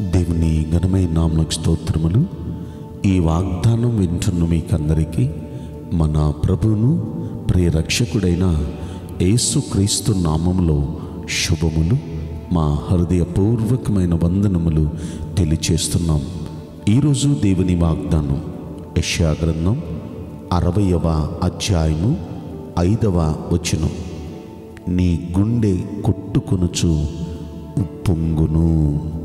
దేవుని ఘనమైన నామలకు స్తోత్రములు. ఈ వాగ్దానం వింటున్న మీకందరికీ మన ప్రభువును ప్రియరక్షకుడైన యేసుక్రీస్తు నామములో శుభములు. మా హృదయపూర్వకమైన వందనములు తెలియచేస్తున్నాం. ఈరోజు దేవుని వాగ్దానం యశాగ్రంథం అరవయవ అధ్యాయము ఐదవ వచనం. నీ గుండె కొట్టుకొనుచు ఉప్పొంగును.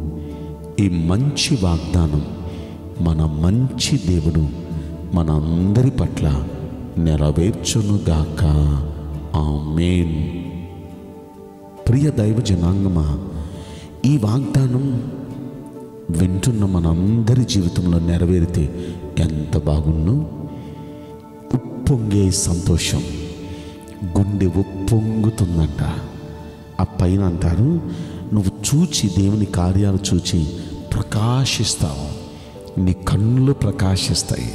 ఈ మంచి వాగ్దానం మన మంచి దేవుడు మన అందరి పట్ల నెరవేర్చునుగాక. ఆమేన్. ప్రియ దైవ జనాంగమా ఈ వాగ్దానం వింటున్న మనందరి జీవితంలో నెరవేరితే ఎంత బాగున్ను ఉప్పొంగే సంతోషం. గుండె ఉప్పొంగుతుందంట. ఆ పైన అంటారు నువ్వు చూచి దేవుని కార్యాలు చూచి ప్రకాశిస్తావు. నీ కన్నులు ప్రకాశిస్తాయి.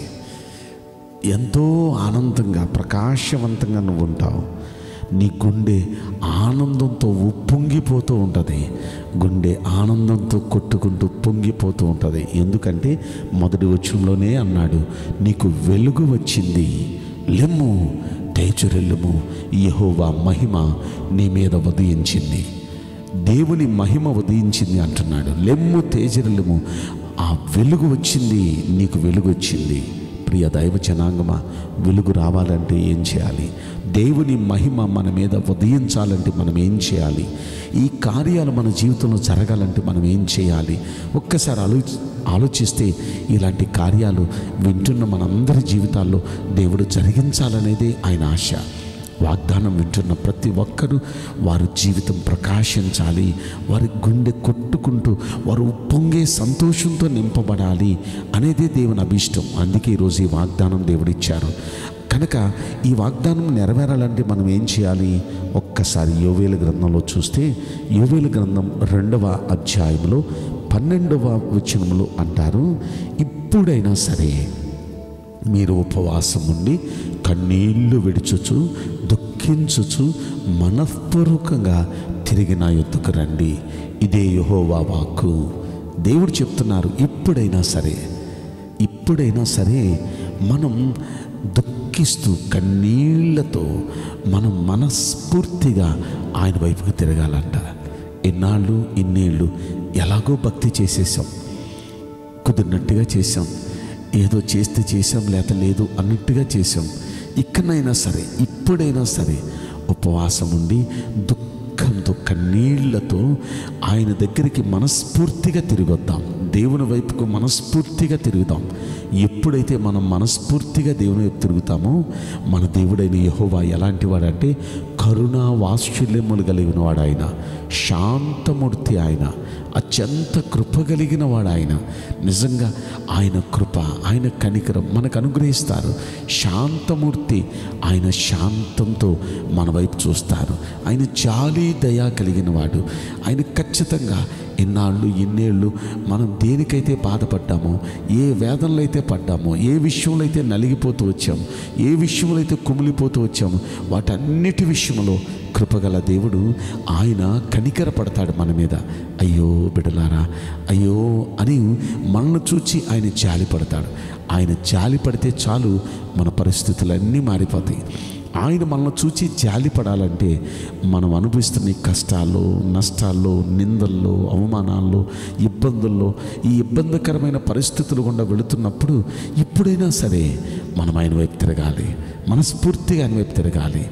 ఎంతో ఆనందంగా ప్రకాశవంతంగా నువ్వు ఉంటావు. నీ గుండె ఆనందంతో ఉప్పొంగిపోతూ ఉంటుంది. గుండె ఆనందంతో కొట్టుకుంటూ పొంగిపోతూ ఉంటుంది. ఎందుకంటే మొదటి వచ్చంలోనే అన్నాడు నీకు వెలుగు వచ్చింది. లెమ్ము తేజరెల్లుము యెహోవా మహిమ నీ మీద ఉదయించింది. దేవుని మహిమ ఉదయించింది అంటున్నాడు. లెమ్ము తేజరెల్లుము ఆ వెలుగు వచ్చింది నీకు వెలుగు వచ్చింది. ప్రియ దైవ జనాంగమ వెలుగు రావాలంటే ఏం చేయాలి? దేవుని మహిమ మన మీద ఉదయించాలంటే మనం ఏం చేయాలి? ఈ కార్యాలు మన జీవితంలో జరగాలంటే మనం ఏం చేయాలి? ఒక్కసారి ఆలో ఆలోచిస్తే ఇలాంటి కార్యాలు వింటున్న మనందరి జీవితాల్లో దేవుడు జరిగించాలనేదే ఆయన ఆశ. వాగ్దానం వింటున్న ప్రతి ఒక్కరూ వారి జీవితం ప్రకాశించాలి వారి గుండె కొట్టుకుంటూ వారు ఉప్పొంగే సంతోషంతో నింపబడాలి అనేదే దేవుని అభిష్టం. అందుకే ఈరోజు ఈ వాగ్దానం దేవుడిచ్చారు. కనుక ఈ వాగ్దానం నెరవేరాలంటే మనం ఏం చేయాలి? ఒక్కసారి యోవేల గ్రంథంలో చూస్తే యోవేల గ్రంథం రెండవ అధ్యాయంలో పన్నెండవ వచనంలో అంటారు ఇప్పుడైనా సరే మీరు ఉపవాసం ఉండి కన్నీళ్ళు విడిచుచు దుఃఖించుచు మనఃపూర్వకంగా తిరిగి నా యొద్దకు రండి. ఇదే యహోవా వాక్కు. దేవుడు చెప్తున్నారు ఇప్పుడైనా సరే ఇప్పుడైనా సరే మనం దుఃఖిస్తూ కన్నీళ్ళతో మనం మనస్ఫూర్తిగా ఆయన వైపుకు తిరగాలంట. ఎన్నాళ్ళు ఇన్నేళ్ళు ఎలాగో భక్తి చేసేసాం కుదిరినట్టుగా చేసాం ఏదో చేస్తే చేసాం లేక లేదు అన్నట్టుగా చేసాం ఇకనైనా సరే ఇప్పుడైనా సరే ఉపవాసం ఉండి దుఃఖంతో కన్నీళ్ళతో ఆయన దగ్గరికి మనస్ఫూర్తిగా తిరిగొద్దాం దేవుని వైపుకు మనస్ఫూర్తిగా తిరుగుదాం. ఎప్పుడైతే మనం మనస్ఫూర్తిగా దేవుని వైపు తిరుగుతామో మన దేవుడైన యహోవా ఎలాంటి వాడంటే కరుణా వాత్సల్యములు కలిగిన వాడు ఆయన శాంతమూర్తి ఆయన అత్యంత కృప కలిగిన వాడు ఆయన నిజంగా ఆయన కృప ఆయన కనికరం మనకు అనుగ్రహిస్తారు. శాంతమూర్తి ఆయన శాంతంతో మన వైపు చూస్తారు. ఆయన జాలి దయా కలిగిన వాడు ఆయన ఖచ్చితంగా ఇన్నాళ్ళు ఇన్నేళ్ళు మనం దేనికైతే బాధపడ్డామో ఏ వేదనలు అయితే పడ్డామో ఏ విషయంలో అయితే నలిగిపోతూ వచ్చాము ఏ విషయంలో అయితే కుమిలిపోతూ వచ్చాము వాటన్నిటి విషయంలో కృపగల దేవుడు ఆయన కనికర పడతాడు మన మీద. అయ్యో బిడలారా అయ్యో అని మనల్ని చూచి ఆయన జాలి పడతాడు ఆయన జాలి పడితే చాలు మన పరిస్థితులన్నీ మారిపోతాయి. ఆయన మనల్ని చూచి జాలిపడాలంటే మనం అనుభవిస్తున్న ఈ కష్టాల్లో నష్టాల్లో నిందల్లో అవమానాల్లో ఇబ్బందుల్లో ఈ ఇబ్బందికరమైన పరిస్థితులు గుండా వెళుతున్నప్పుడు ఇప్పుడైనా సరే మనం ఆయన వైపు తిరగాలి. మనస్ఫూర్తిగా ఆయన వైపు తిరగాలి.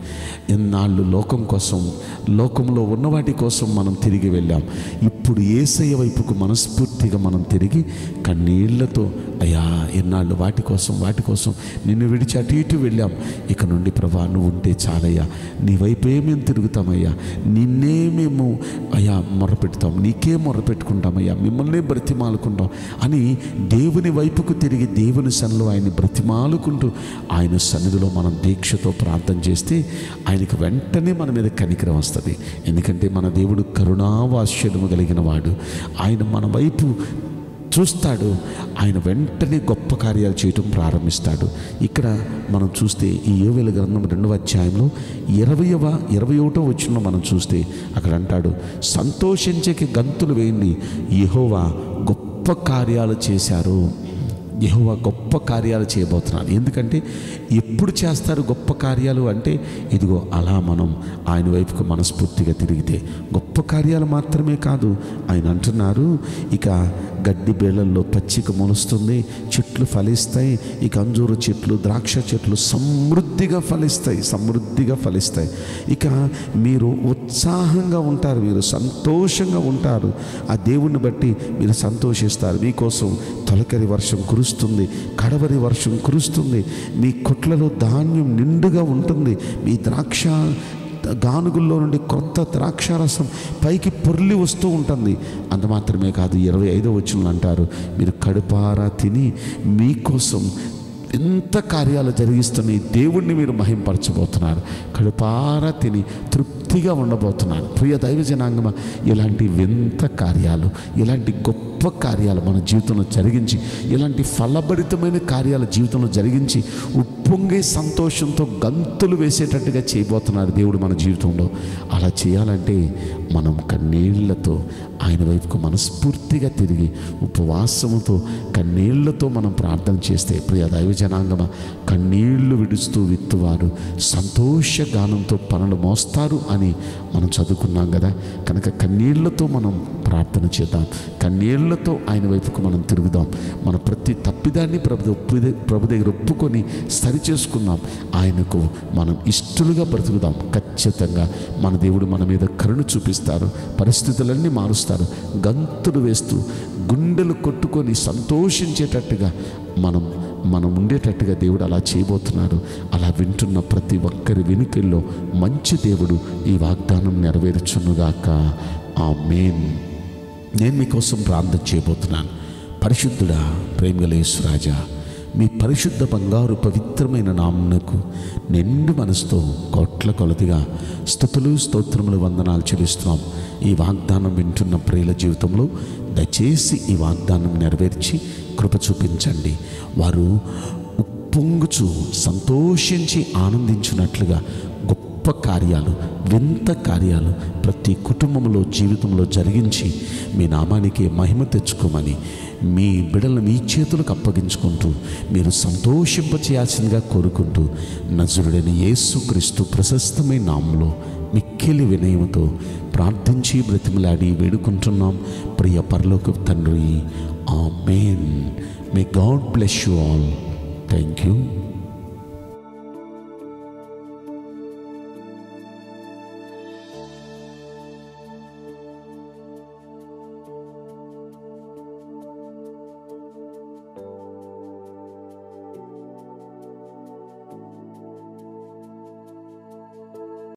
ఎన్నాళ్ళు లోకం కోసం లోకంలో ఉన్న వాటి కోసం మనం తిరిగి వెళ్ళాం. ఇప్పుడు ఏసయ్య వైపుకు మనస్ఫూర్తిగా మనం తిరిగి కన్నీళ్ళతో అయ్యా ఎన్నాళ్ళు వాటి కోసం వాటి కోసం నిన్ను విడిచి అటు ఇటు వెళ్ళాం. ఇక నుండి ప్రభా నువ్వు ఉంటే చాలయ్యా. నీ వైపే మేము తిరుగుతామయ్యా. నిన్నే మేము అయ్యా మొరపెడతాం. నీకే మొరపెట్టుకుంటామయ్యా. మిమ్మల్నే బ్రతిమాలుకుంటాం అని దేవుని వైపుకు తిరిగి దేవుని సన్నిలో ఆయన్ని బ్రతిమాలుకుంటూ ఆయన సన్నిధిలో మనం దీక్షతో ప్రార్థన చేస్తే ఆయనకు వెంటనే మన మీద కనికరం వస్తుంది. ఎందుకంటే మన దేవుడు కరుణావాస్యము కలిగిన వాడు. ఆయన మన వైపు చూస్తాడు. ఆయన వెంటనే గొప్ప కార్యాలు చేయటం ప్రారంభిస్తాడు. ఇక్కడ మనం చూస్తే ఈ యోవేల గ్రంథం రెండవ అధ్యాయంలో ఇరవయవ ఇరవై ఒకటో వచ్చిన మనం చూస్తే అక్కడ అంటాడు సంతోషించకి గంతులు వేయండి. యహోవా గొప్ప కార్యాలు చేశారు. యెహోవా గొప్ప కార్యాలు చేయబోతున్నాను ఎందుకంటే ఎప్పుడు చేస్తారు గొప్ప కార్యాలు అంటే ఇదిగో అలా మనం ఆయన వైపుకు మనస్ఫూర్తిగా తిరిగితే గొప్ప కార్యాలు మాత్రమే కాదు. ఆయన అంటున్నారు ఇక గడ్డి బేళల్లో పచ్చిక మొలుస్తుంది చెట్లు ఫలిస్తాయి ఇక అంజూరు చెట్లు ద్రాక్ష చెట్లు సమృద్ధిగా ఫలిస్తాయి సమృద్ధిగా ఫలిస్తాయి. ఇక మీరు ఉత్సాహంగా ఉంటారు మీరు సంతోషంగా ఉంటారు. ఆ దేవుణ్ణి బట్టి మీరు సంతోషిస్తారు. మీకోసం తొలకరి వర్షం కురుస్తుంది కడవరి వర్షం కురుస్తుంది మీ కొట్లలో ధాన్యం నిండుగా ఉంటుంది మీ ద్రాక్ష గానుగుల్లో నుండి కొత్త ద్రాక్షారసం పైకి పొర్లి వస్తూ ఉంటుంది. అంత మాత్రమే కాదు ఇరవై ఐదో వచ్చినలు అంటారు మీరు కడుపారా తిని మీకోసం ఎంత కార్యాలు జరిగిస్తున్నాయి దేవుణ్ణి మీరు మహింపరచబోతున్నారు. కడుపారా తిని తృప్తిగా ఉండబోతున్నారు. ప్రియ దైవ జనాంగమ ఇలాంటి వింత కార్యాలు ఇలాంటి గొప్ప కార్యాలు మన జీవితంలో జరిగించి ఇలాంటి ఫలభరితమైన కార్యాలు జీవితంలో జరిగించి ఉప్పొంగే సంతోషంతో గంతులు వేసేటట్టుగా చేయబోతున్నారు దేవుడు మన జీవితంలో. అలా చేయాలంటే మనం కన్నీళ్ళతో ఆయన వైపుకు మనస్ఫూర్తిగా తిరిగి ఉపవాసముతో కన్నీళ్ళతో మనం ప్రార్థన చేస్తే ప్రియ దైవ జనాంగమ కన్నీళ్ళు విడుస్తూ విత్తువారు సంతోష గానంతో పనులు మోస్తారు అని మనం చదువుకున్నాం కదా. కనుక కన్నీళ్ళతో మనం ప్రార్థన చేద్దాం. కన్నీళ్ళతో ఆయన వైపుకు మనం తిరుగుదాం. మన ప్రతి తప్పిదాన్ని ప్రభు ఒప్పు- ప్రభు దగ్గర ఒప్పుకొని సరి చేసుకుందాం. ఆయనకు మనం ఇష్టలుగా బ్రతుకుదాం. ఖచ్చితంగా మన దేవుడు మన మీద కరుణ చూపిస్తారు పరిస్థితులన్నీ మారుస్తారు. గంతులు వేస్తూ గుండెలు కొట్టుకొని సంతోషించేటట్టుగా మనం మనం ఉండేటట్టుగా దేవుడు అలా చేయబోతున్నాడు. అలా వింటున్న ప్రతి ఒక్కరి వెనుకల్లో మంచి దేవుడు ఈ వాగ్దానం నెరవేర్చునుగాక. ఆ మేన్ నేను మీకోసం ప్రార్థన చేయబోతున్నాను. పరిశుద్ధుడా ప్రేమగలేశ్వరాజా మీ పరిశుద్ధ బంగారు పవిత్రమైన నామునకు నిండు మనసుతో కోట్ల కొలదిగా స్థుతులు స్తోత్రములు వందనాలు చెల్లిస్తున్నాం. ఈ వాగ్దానం వింటున్న ప్రియుల జీవితంలో దయచేసి ఈ వాగ్దానం నెరవేర్చి కృప చూపించండి. వారు ఉప్పొంగుచు సంతోషించి ఆనందించినట్లుగా గొప్ప కార్యాలు వింత కార్యాలు ప్రతి కుటుంబంలో జీవితంలో జరిగించి మీ నామానికి మహిమ తెచ్చుకోమని మీ బిడలను మీ చేతులకు అప్పగించుకుంటూ మీరు సంతోషింపచేయాల్సిందిగా కోరుకుంటూ నజరుడైన యేసుక్రీస్తు ప్రశస్తమైన నామంలో మిక్కిలి వినయముతో ప్రార్థించి బ్రతిమలాడి వేడుకుంటున్నాం. ప్రియ పరలోక తండ్రి amen may God bless you all thank you